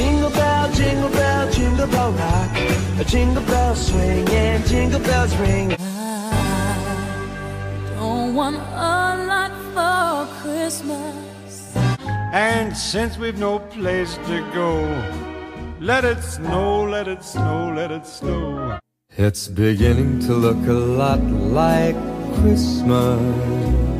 Jingle bell, jingle bell, jingle bell rock. A jingle bell swing and jingle bells ring. I don't want a lot for Christmas. And since we've no place to go, let it snow, let it snow, let it snow. It's beginning to look a lot like Christmas.